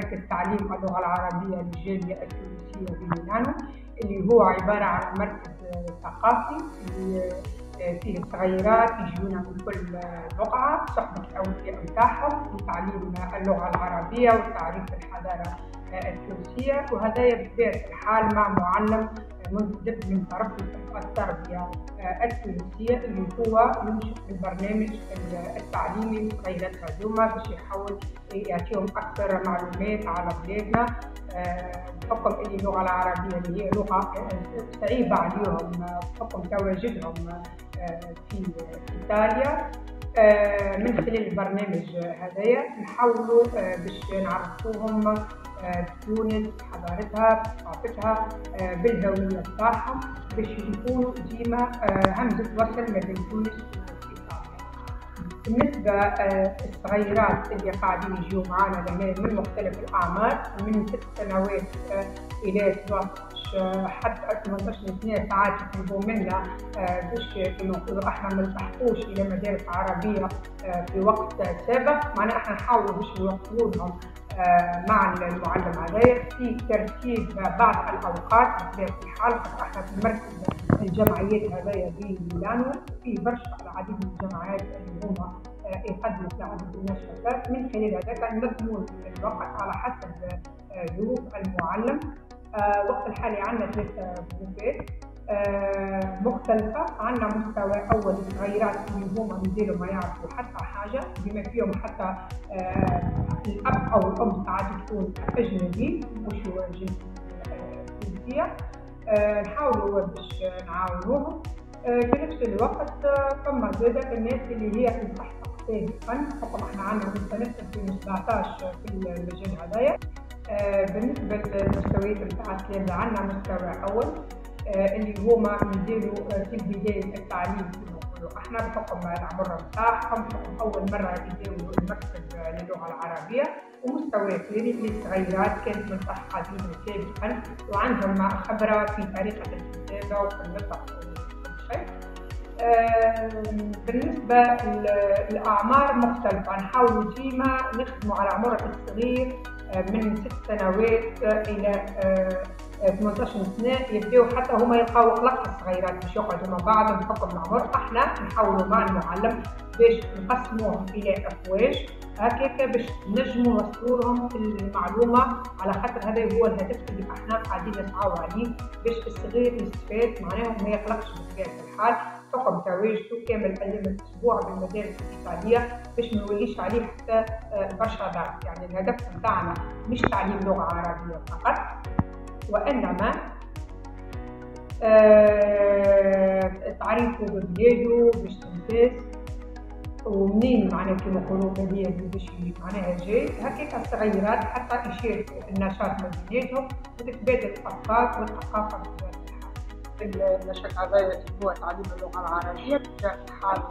مركز تعليم اللغة العربية للجالية التونسية بميلانو اللي هو عبارة عن مركز ثقافي فيه صغيرات يجونا من كل بقعة صحبة الأولياء متاعهم لتعليم اللغة العربية وتعريف الحضارة التونسية وهذا بطبيعة الحال مع معلم منتدب من طرف التربية التونسية اللي هو ينشئ البرنامج التعليمي للصغيرات هذوما باش يحاول يعطيهم أكثر معلومات على بلادنا. بحكم اللي اللغة العربية اللي هي لغة صعيبة عليهم بحكم تواجدهم في إيطاليا. من خلال البرنامج هذايا نحاولوا باش نعرفوهم بتونس بحضارتها بثقافتها بالهوية بتاعهم باش يكونوا ديما همزة وصل ما بين تونس. بالنسبة الصغيرات اللي قاعدين يجوا معنا من مختلف الأعمار من ست سنوات إلى 17 حتى 18 سنة ساعات يطلبوا منا باش نقولوا إحنا ما نلتحقوش إلى مدارس عربية في وقت سابق معناها إحنا نحاولوا باش نوصلوا لهم مع المعلم هذايا في ترتيب بعض الأوقات بطبيعه الحال إحنا في مركز الجمعيات هذايا بميلانو في برشا العديد من الجمعيات اللي هما يقدموا في عدد النشاطات من خلال هذا نظمون الوقت على حسب ظروف المعلم. وقت الحالي عندنا ثلاثة جروبات مختلفة. عندنا مستوى أول صغيرات اللي هما مازالوا ما يعرفوا حتى حاجة بما فيهم حتى الأب أو الأم ساعات تكون أجنبي مش جنسية نحاولوا باش نعاونوهم. في نفس الوقت ثم زادة الناس اللي هي تحقق سابقا حكم إحنا عندنا مستند في 2017 في المجال هذايا. بالنسبة للمستويات بتاع التلامذة عندنا مستوى أول اللي هما مازالوا في بداية التعليم إحنا بحكم العمر بتاعهم بحكم أول مرة يداولوا المكتب للغة العربية. ومستوى ثاني للصغيرات كانت ملتحقة بهم سابقا وعندهم خبرة في طريقة الكتابة وفي النطق وكل شيء. بالنسبة للأعمار مختلفة. نحاول ديما نخدموا على عمر الصغير من ست سنوات إلى 18 سنة يبداو حتى هما يلقاو قلق الصغيرات باش يقعدوا مع بعض بحكم العمر أحنا نحاولوا مع المعلم باش نقسموهم إلى أفواج هكاك باش نجموا نوصلوا لهم المعلومة. على خاطر هذا هو الهدف اللي أحنا قاعدين نسعوا عليه باش الصغير يستفاد معناها ما يقلقش بطبيعة الحال. حكم تواجده كامل أيام الأسبوع بالمدارس الايطاليه باش ما يوليش عليه حتى برشا ضغط يعني الهدف بتاعنا مش تعليم لغة عربية فقط. وإنما آه تعريفه ببلاده باستمتاز ومنين معناها كما نقولوا هذه باش معناها جاي؟ هكاك الصغيرات حتى يشاركوا النشاط ما بيناتهم وتتبادل الافكار والثقافة النشاط هذا هو تعليم اللغة العربية بطبيعه الحال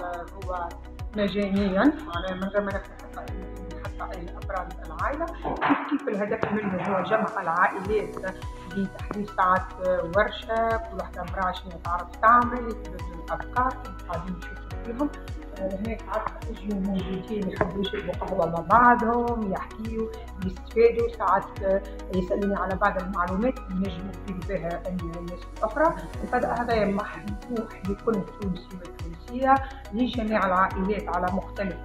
هو مجانيا معناها من غير ما حتى حتى أي أفراد العائلة. كيف كيف الهدف منه؟ هو جمع العائلات. بتحديد ساعات ورشة كل واحدة امراه شنو تعرف تعمل يتبادلوا الأفكار قاعدين نشوفوا فيهم. هناك عارفة يجوا موجودين يحبوا يشربوا قهوة مع بعضهم يحكيوا يستفادوا. ساعات يسألوني على بعض المعلومات نجموا يفيدوا بها الناس الأخرى. الفضاء هذا مفتوح لكل تونسي وتونسية لجميع العائلات على مختلف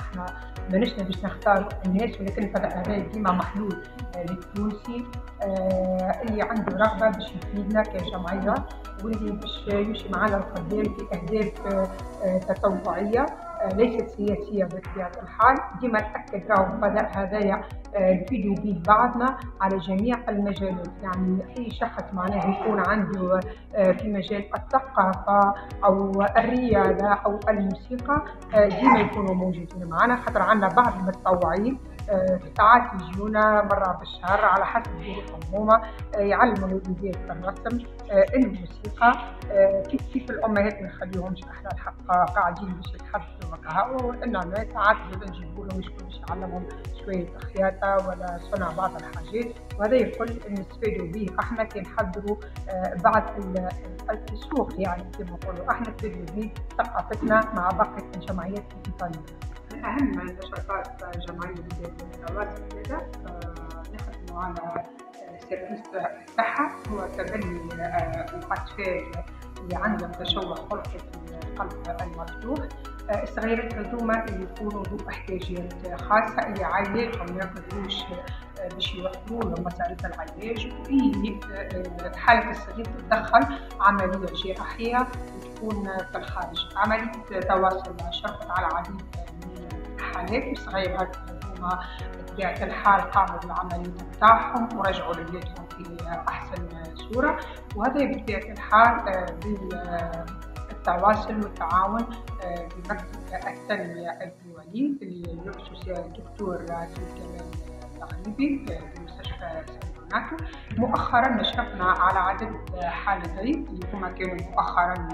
إحنا ماناش باش نختار الناس ولكن هذا ديما محلول للتونسي آه اللي عنده رغبة باش يفيدنا كجمعية واللي باش يمشي معنا القدام في أهداف آه تطوعية. آه ليست سياسية بطبيعة الحال. ديما نأكد راهو الفضاء هذايا نفيدوا به بعضنا على جميع المجالات. يعني أي شخص معناه يكون عنده في مجال الثقافة أو الرياضة أو الموسيقى ديما يكونوا موجودين معنا. خاطر عندنا بعض المتطوعين. ساعات يجونا مرة بالشهر على حسب ظروفهم هما يعلموا الوليدات الرسم الموسيقى كيف كيف الأمهات ما نخليهمش إحنا الحق قاعدين باش يتحدثوا وكها وإنما ساعات زاد نجيبوا لهم شكون باش يعلمهم شوية خياطة ولا صنع بعض الحاجات. وهذا الكل نستفادوا به. إحنا كي نحضروا بعض السوق يعني كما نقولوا إحنا نستفادوا به ثقافتنا مع باقي الجمعيات في ايطاليا. من اهم نشاطات جمعيه بدايه الدراسه كذا على سيرفيس الصحة. هو تبني الأطفال اللي عندهم تشوه خلقي القلب المفتوح. الصغيرات هذوما اللي يكونوا ذو احتياجات خاصة اللي عائلاتهم ما يقدروش باش يوفروا لهم مصاريف العلاج. وفي حالة الصغير تتدخل عملية جراحية وتكون في الخارج. عملية تواصل شرفت على عديد من الحالات الصغير هذوما بطبيعة الحال قاموا بالعملية بتاعهم ورجعوا لبيتهم في أحسن صورة. وهذا بطبيعة الحال بالتواصل والتعاون بمكتب التنمية الدولي اللي يؤسس الدكتور كمال الغريبي بمستشفى سانتوناتو مؤخرا نشرفنا على عدد حالتين اللي هما كانوا مؤخرا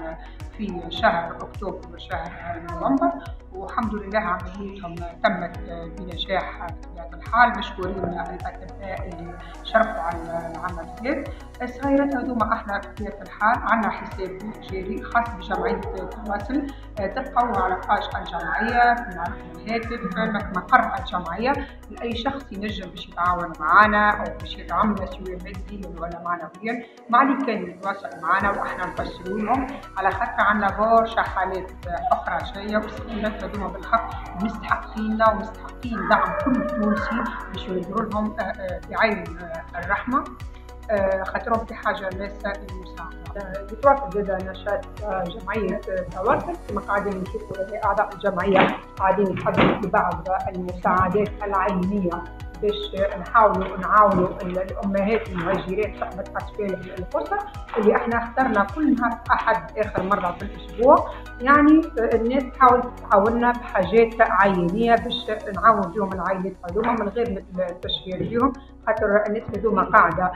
في شهر أكتوبر وشهر نوفمبر والحمد لله عمليتهم تمت بنجاح بطبيعه الحال. مشكورين الاطباء اللي شرفوا على العمليات الصغيرات هذوما إحنا بطبيعه الحال. عندنا حساب جاري خاص بجمعيه تواصل تلقوا على باج الجمعية في الهاتف مقر الجمعية. لأي شخص ينجم باش يتعاون معنا أو باش يدعمنا سواء ماديا ولا معنويا ما عليه كان يتواصل معنا وإحنا نفسروا لهم على خاطر عندنا برشا حالات أخرى جاية والصغيرات هذوما بالحق مستحقين ومستحقين دعم كل تونسي باش يديروا لهم بعين الرحمة. خاطرهم في حاجة ماسه للمساعده. يتواصل زاد نشاط جمعية تواصل كما قاعدين نشوفوا أعضاء الجمعية قاعدين في بعض المساعدات العينيه باش نحاولوا نعاونوا الأمهات المهاجرات صاحبه اطفال القصر اللي إحنا اخترنا كل نهار أحد آخر مرة في الأسبوع. يعني الناس تحاول تعاوننا بحاجات عينية باش نعاون بهم العائلات هذوما من غير التشهير بهم خاطر الناس هذوما قاعدة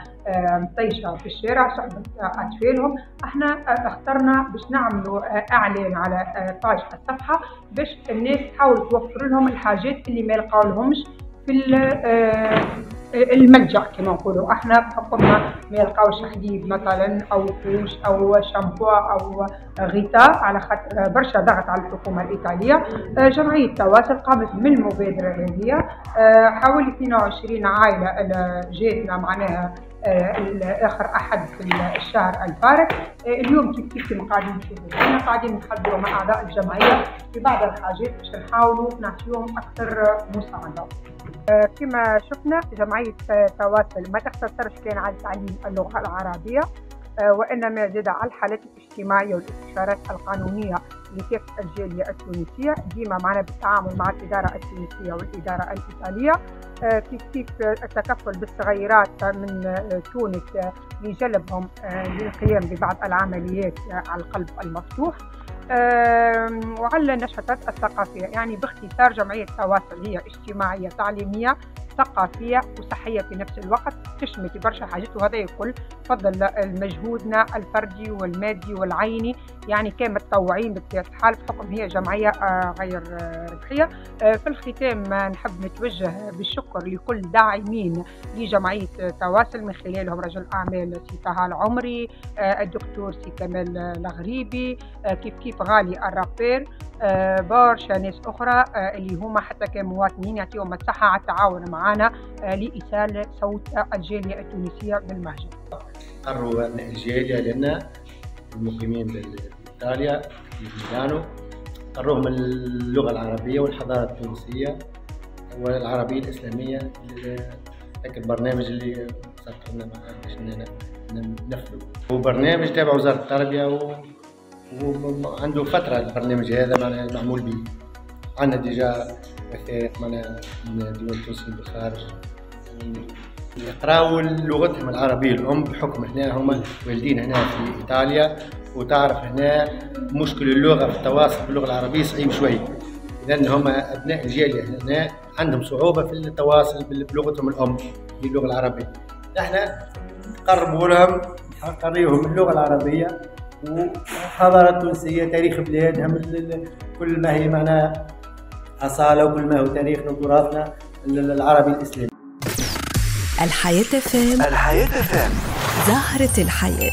مطيشه في الشارع صحبه اطفالهم إحنا اخترنا باش نعملوا إعلان على باج الصفحة باش الناس تحاول توفر لهم الحاجات اللي ما يلقاو لهمش في الملجأ كما نقولوا. إحنا بحكمنا ما يلقاوش حديد مثلا أو فوش أو شامبو أو غطاء على خاطر برشا ضغط على الحكومة الإيطالية. جمعية تواصل قامت من المبادره هذه حوالي 22 عائلة جاتنا معناها اخر أحد في الشهر الفارق اليوم كيف كيف قاعدين نشوفوا إحنا قاعدين نحضروا مع أعضاء الجمعية في بعض الحاجات باش نحاولوا نعطيهم أكثر مساعدة. كما شفنا جمعية تواصل ما تقتصرش كان على تعليم اللغة العربية وإنما زاد على الحالات الاجتماعية والاستشارات القانونية لكافة الجالية التونسية ديما معنا بالتعامل مع الإدارة التونسية والإدارة الإيطالية كيف كيف التكفل بالصغيرات من تونس لجلبهم للقيام ببعض العمليات على القلب المفتوح. وعلى النشاطات الثقافية يعني باختصار جمعية تواصل هي اجتماعية تعليمية ثقافية وصحية في نفس الوقت. تشمل برشا حاجات وهذا يقول فضل مجهودنا الفردي والمادي والعيني يعني كان متطوعين بطبيعة الحال بحكم هي جمعية غير ربحية. في الختام نحب نتوجه بالشكر لكل داعمين لجمعية تواصل من خلالهم رجل أعمال سي طه العمري الدكتور سي كمال الغريبي كيف كيف غالي ال rappeur. برشا ناس أخرى اللي هما حتى كمواطنين يعطيهم الصحة على التعاون معنا لإيصال صوت الجالية التونسية بالمهجر. قرروا أبناء الجالية لنا المقيمين بإيطاليا في ميلانو قروهم اللغة العربية والحضارة التونسية والعربية الإسلامية ذاك البرنامج اللي صرت لنا باش نفذوا هو برنامج تابع وزارة التربية و... وعنده فترة البرنامج هذا معمول به. عندنا ديجا وثائق معنا من دول التونسيين بالخارج يقراوا لغتهم العربية الأم بحكم هنا هما والدين هنا في إيطاليا. وتعرف هنا مشكل اللغة في التواصل باللغة العربية صعيب شوي. لأن هما أبناء الجالية هنا عندهم صعوبة في التواصل بلغتهم الأم هي اللغة العربية. نحن نقربوا لهم نقريهم اللغة العربية. والحضارة التونسية تاريخ بلادهم كل ما هي معناها أصالة وكل ما هو تاريخنا وتراثنا العربي الإسلامي. الحياة فام الحياة فام زهرة الحياة.